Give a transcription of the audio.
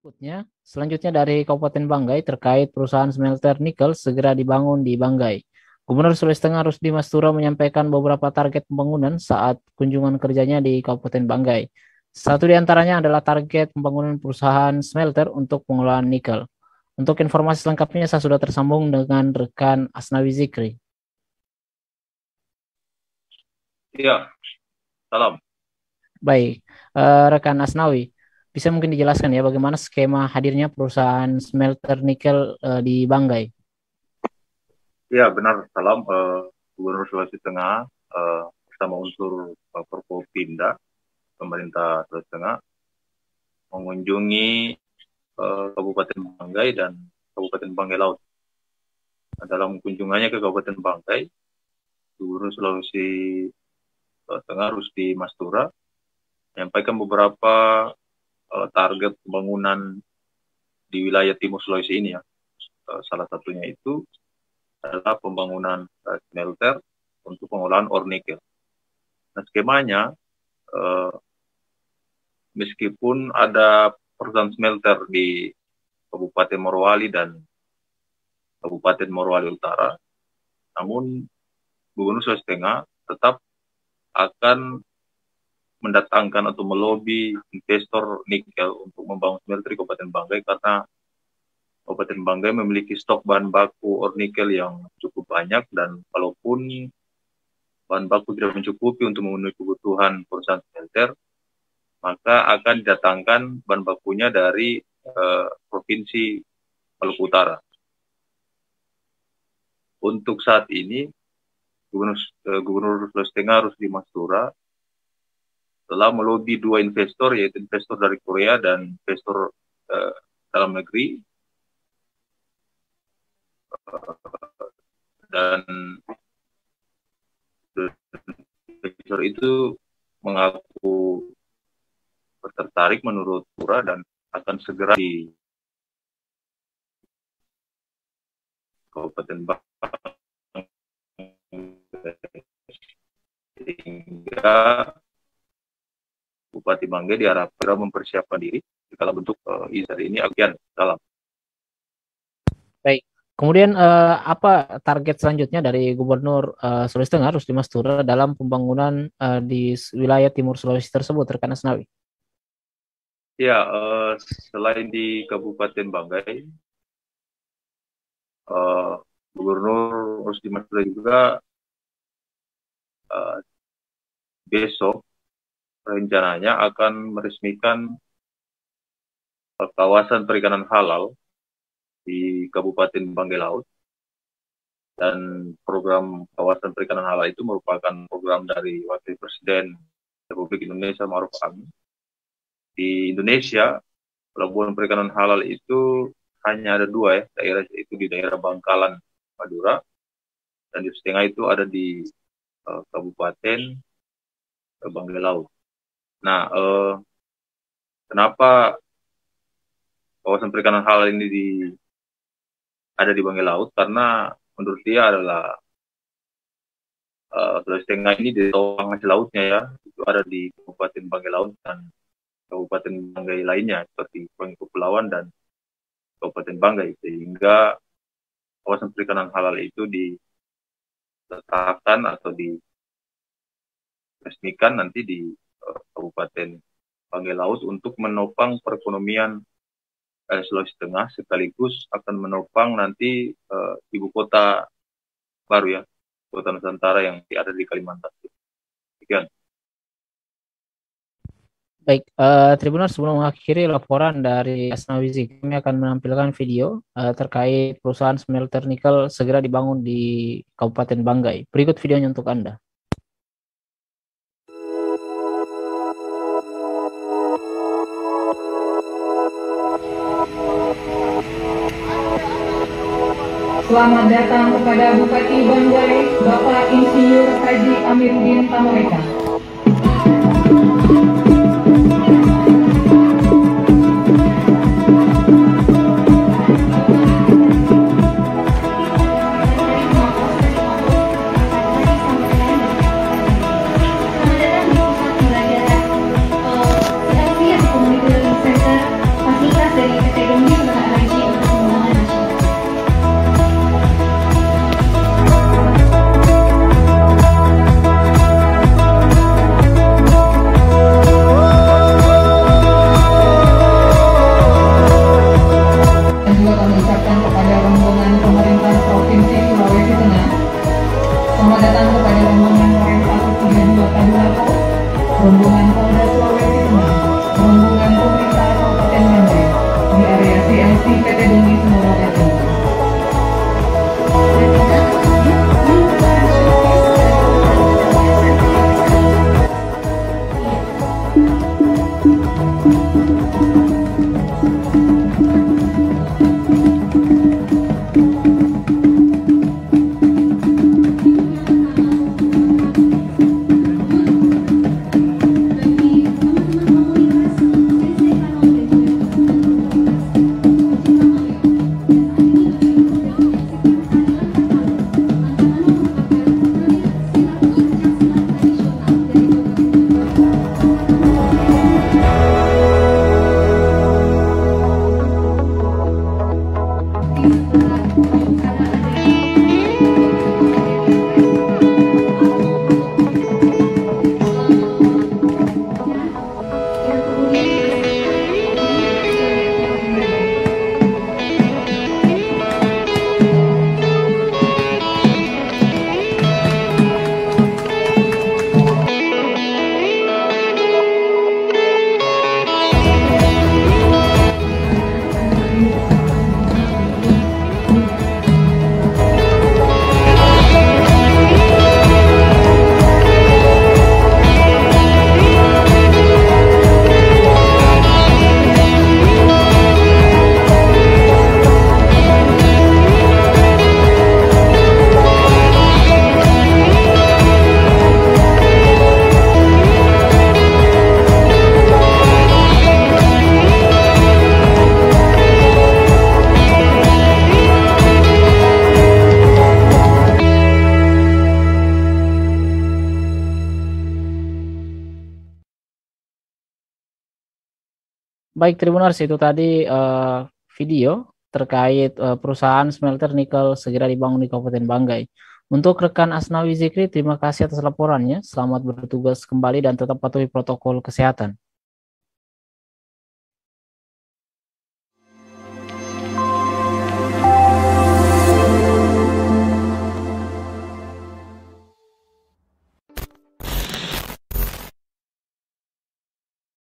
Berikutnya, selanjutnya dari Kabupaten Banggai terkait perusahaan smelter nikel segera dibangun di Banggai. Gubernur Sulawesi Tengah Rusdi Mastura menyampaikan beberapa target pembangunan saat kunjungan kerjanya di Kabupaten Banggai. Satu di antaranya adalah target pembangunan perusahaan smelter untuk pengelolaan nikel. Untuk informasi selengkapnya saya sudah tersambung dengan rekan Asnawi Zikri. Iya, salam. Baik, uh, rekan Asnawi, bisa mungkin dijelaskan ya bagaimana skema hadirnya perusahaan smelter nikel uh, di Banggai? Ya benar, salam uh, Gubernur Sulawesi Tengah uh, bersama unsur uh, Forkopimda pemerintah Sulawesi Tengah mengunjungi uh, Kabupaten Banggai dan Kabupaten Banggai Laut. Nah, dalam kunjungannya ke Kabupaten Banggai, Gubernur Sulawesi Tengah Rusdi Mastura menyampaikan beberapa uh, target pembangunan di wilayah Timur Sulawesi ini ya. Uh, salah satunya itu adalah pembangunan uh, smelter untuk pengolahan ore nikel. Nah, skemanya uh, meskipun ada perusahaan smelter di Kabupaten Morowali dan Kabupaten Morowali Utara, namun Gubernur Sulawesi Tengah tetap akan mendatangkan atau melobi investor nikel untuk membangun smelter di Kabupaten Banggai karena Kabupaten Banggai memiliki stok bahan baku ore nikel yang cukup banyak dan kalaupun bahan baku tidak mencukupi untuk memenuhi kebutuhan perusahaan smelter, maka akan didatangkan bahan bakunya dari uh, provinsi Maluku Utara. Untuk saat ini, Gubernur, uh, Gubernur Sulawesi Tengah Rusdi Mastura telah melobi dua investor yaitu investor dari Korea dan investor uh, dalam negeri. Uh, dan investor itu mengaku tertarik menurut Pura dan akan segera di Kabupaten Bangka sehingga Bupati Mangga diharapkan mempersiapkan diri dalam bentuk uh, izar ini agian dalam. Baik. Kemudian uh, apa target selanjutnya dari Gubernur uh, Sulawesi Tengah Rusdi Mastura dalam pembangunan uh, di wilayah timur Sulawesi tersebut rekan Asnawi? Ya, uh, selain di Kabupaten Banggai, uh, Gubernur Rusdi Mastura juga uh, besok rencananya akan meresmikan kawasan perikanan halal di Kabupaten Banggai Laut. Dan program kawasan perikanan halal itu merupakan program dari Wakil Presiden Republik Indonesia Maruf Amin. Di Indonesia, pelabuhan perikanan halal itu hanya ada dua ya, daerah itu di daerah Bangkalan, Madura, dan di setengah itu ada di uh, Kabupaten uh, Banggai Laut. Nah, eh, kenapa kawasan perikanan halal ini di ada di Banggai Laut? Karena menurut dia adalah uh, Sulawesi Tengah ini di bawah hasil lautnya ya, itu ada di Kabupaten Banggai Laut dan Kabupaten Banggai lainnya seperti Banggai Kepulauan dan Kabupaten Banggai sehingga kawasan perikanan halal itu diletakkan atau diresmikan nanti di Kabupaten Banggai Laut untuk menopang perekonomian eh, Sulawesi Tengah sekaligus akan menopang nanti eh, ibu kota baru ya, kota Nusantara yang ada di Kalimantan. Sekian. Baik, uh, Tribunal sebelum mengakhiri laporan dari Asnawizi, kami akan menampilkan video uh, terkait perusahaan smelter nikel segera dibangun di Kabupaten Banggai. Berikut videonya untuk Anda. Selamat datang kepada Bupati Banggai, Bapak Insinyur Haji Amiruddin Tamoreka. Baik, Tribuners itu tadi uh, video terkait uh, perusahaan smelter nikel segera dibangun di Kabupaten Banggai. Untuk rekan Asnawi Zikri, terima kasih atas laporannya. Selamat bertugas kembali dan tetap patuhi protokol kesehatan.